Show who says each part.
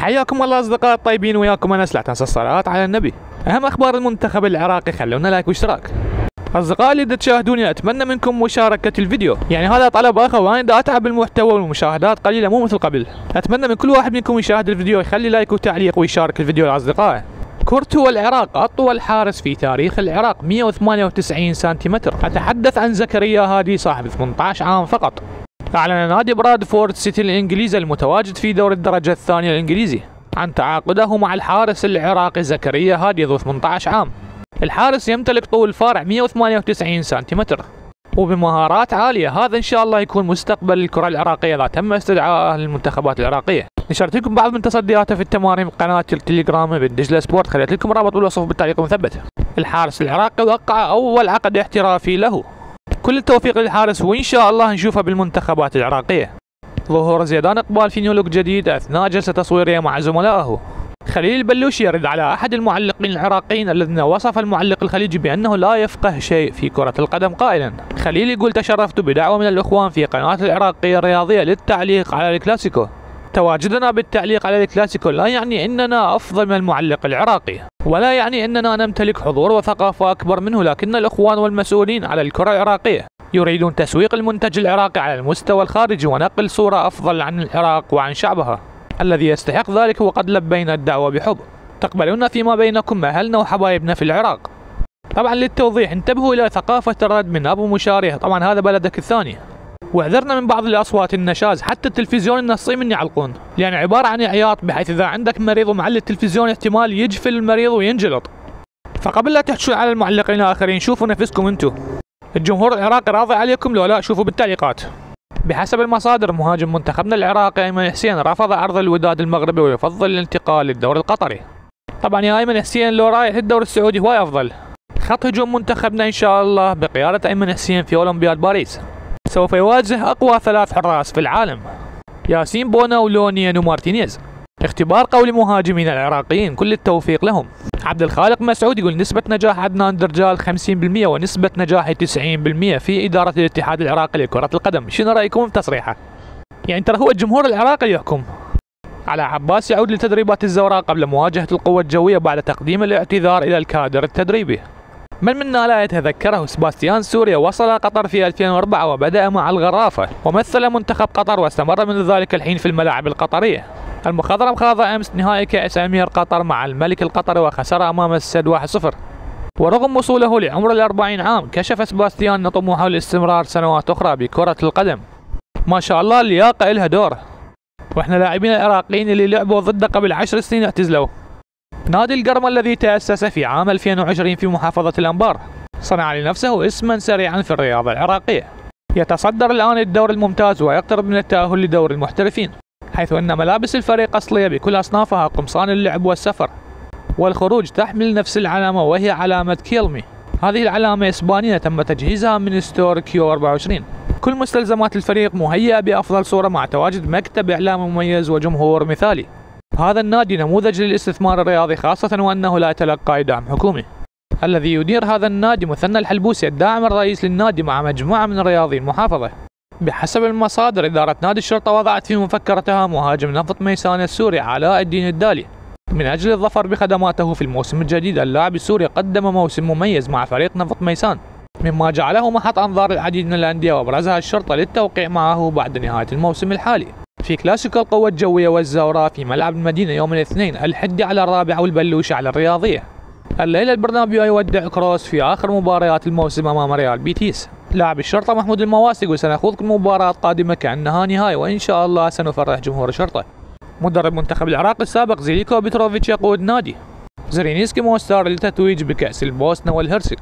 Speaker 1: حياكم الله أصدقاء الطيبين وياكم انس لا تنسى الصلاة على النبي. أهم أخبار المنتخب العراقي خلونا like واشتراك. اصدقائي اللي تشاهدوني أتمنى منكم مشاركة الفيديو. يعني هذا طلب اخر وأنا دا أتعب المحتوى والمشاهدات قليلة مو مثل قبل. أتمنى من كل واحد منكم يشاهد الفيديو يخلي like وتعليق ويشارك الفيديو لأصدقائه. كورتو العراق أطول حارس في تاريخ العراق 198 سنتيمتر. أتحدث عن زكريا هادي صاحب 18 عام فقط. أعلن نادي برادفورد سيتي الإنجليزي المتواجد في دور الدرجة الثانية الإنجليزي عن تعاقده مع الحارس العراقي زكريا هادي ذو 18 عام. الحارس يمتلك طول فارع 198 سنتيمتر. وبمهارات عالية هذا إن شاء الله يكون مستقبل الكرة العراقية إذا تم استدعائه للمنتخبات العراقية. نشرت لكم بعض من تصدياته في التمارين بقناة التليجرام بالدجلة سبورت. خليت لكم رابط بالوصف بالتعليق المثبت الحارس العراقي وقع أول عقد احترافي له. كل التوفيق للحارس وإن شاء الله نشوفه بالمنتخبات العراقية. ظهور زيدان إقبال في نيولوك جديد أثناء جلسة تصويرية مع زملائه. خليل البلوشي يرد على أحد المعلقين العراقيين الذين وصف المعلق الخليجي بأنه لا يفقه شيء في كرة القدم قائلا. خليل يقول تشرفت بدعوة من الإخوان في قناة العراقية الرياضية للتعليق على الكلاسيكو. تواجدنا بالتعليق على الكلاسيكو لا يعني أننا أفضل من المعلق العراقي. ولا يعني أننا نمتلك حضور وثقافة أكبر منه لكن الإخوان والمسؤولين على الكرة العراقية يريدون تسويق المنتج العراقي على المستوى الخارجي ونقل صورة أفضل عن العراق وعن شعبها. الذي يستحق ذلك وقد لبينا الدعوة بحب. تقبلون فيما بينكم أهلنا وحبايبنا في العراق. طبعا للتوضيح انتبهوا إلى ثقافة الرد من أبو مشاريه طبعا هذا بلدك الثاني. واعذرنا من بعض الأصوات النشاز حتى التلفزيون النصي من يعلقون. لأن عبارة عن عياط بحيث إذا عندك مريض ومعلي التلفزيون احتمال يجفل المريض وينجلط. فقبل لا تحشون على المعلقين الآخرين شوفوا نفسكم أنتم الجمهور العراقي راضي عليكم لو لا شوفوا بالتعليقات. بحسب المصادر مهاجم منتخبنا العراقي أيمن حسين رفض عرض الوداد المغربي ويفضل الانتقال للدوري القطري. طبعا يا أيمن حسين لو رايح الدوري السعودي هواي أفضل. خط هجوم منتخبنا إن شاء الله بقيادة أيمن حسين في أولمبياد باريس. سوف يواجه أقوى ثلاث حراس في العالم. ياسين بونا ولونيان ومارتينيز اختبار قول مهاجمين العراقيين كل التوفيق لهم. عبد الخالق مسعود يقول نسبة نجاح عدنان درجال 50% ونسبة نجاحي 90% في إدارة الاتحاد العراقي لكرة القدم. شنو رأيكم في تصريحه؟ يعني ترى هو الجمهور العراقي يحكم. على عباس يعود لتدريبات الزوراء قبل مواجهة القوة الجوية بعد تقديم الاعتذار إلى الكادر التدريبي. من منا لا يتذكره سباستيان سوريا وصل قطر في 2004 وبدأ مع الغرافة ومثل منتخب قطر واستمر منذ ذلك الحين في الملاعب القطرية. المخضرم خاض أمس نهائي كأس أمير قطر مع الملك القطري وخسر أمام السد 1-0 ورغم وصوله لعمر الأربعين عام كشف سباستيان طموحه الاستمرار سنوات أخرى بكرة القدم. ما شاء الله اللياقة إلها دور. وإحنا لاعبين العراقيين اللي لعبوا ضده قبل عشر سنين اعتزلوا. نادي القرم الذي تأسس في عام 2020 في محافظة الأنبار. صنع لنفسه اسما سريعا في الرياضة العراقية يتصدر الآن الدور الممتاز ويقترب من التأهل لدور المحترفين حيث أن ملابس الفريق أصلية بكل أصنافها قمصان اللعب والسفر والخروج تحمل نفس العلامة وهي علامة كيلمي. هذه العلامة إسبانية تم تجهيزها من store Q 24 كل مستلزمات الفريق مهيئة بأفضل صورة مع تواجد مكتب إعلام مميز وجمهور مثالي. هذا النادي نموذج للاستثمار الرياضي خاصة وأنه لا يتلقى دعم حكومي. الذي يدير هذا النادي مثنى الحلبوسي الداعم الرئيس للنادي مع مجموعة من رياضي المحافظة. بحسب المصادر إدارة نادي الشرطة وضعت في مفكرتها مهاجم نفط ميسان السوري علاء الدين الدالي. من أجل الظفر بخدماته في الموسم الجديد اللاعب السوري قدم موسم مميز مع فريق نفط ميسان. مما جعله محط أنظار العديد من الأندية وأبرزها الشرطة للتوقيع معه بعد نهاية الموسم الحالي. في كلاسيكو القوة الجوية والزوراء في ملعب المدينة يوم الاثنين الحدي على الرابع والبلوشي على الرياضية. الليلة البرنابيو يودع كروس في آخر مباريات الموسم أمام ريال بيتيس. لاعب الشرطة محمود سنخوض كل مباراة قادمة كأنها نهاية وإن شاء الله سنفرح جمهور الشرطة. مدرب منتخب العراق السابق زيليكو بيتروفيتش يقود نادي. زرينيسكي موستار للتتويج بكأس البوسنة والهرسك.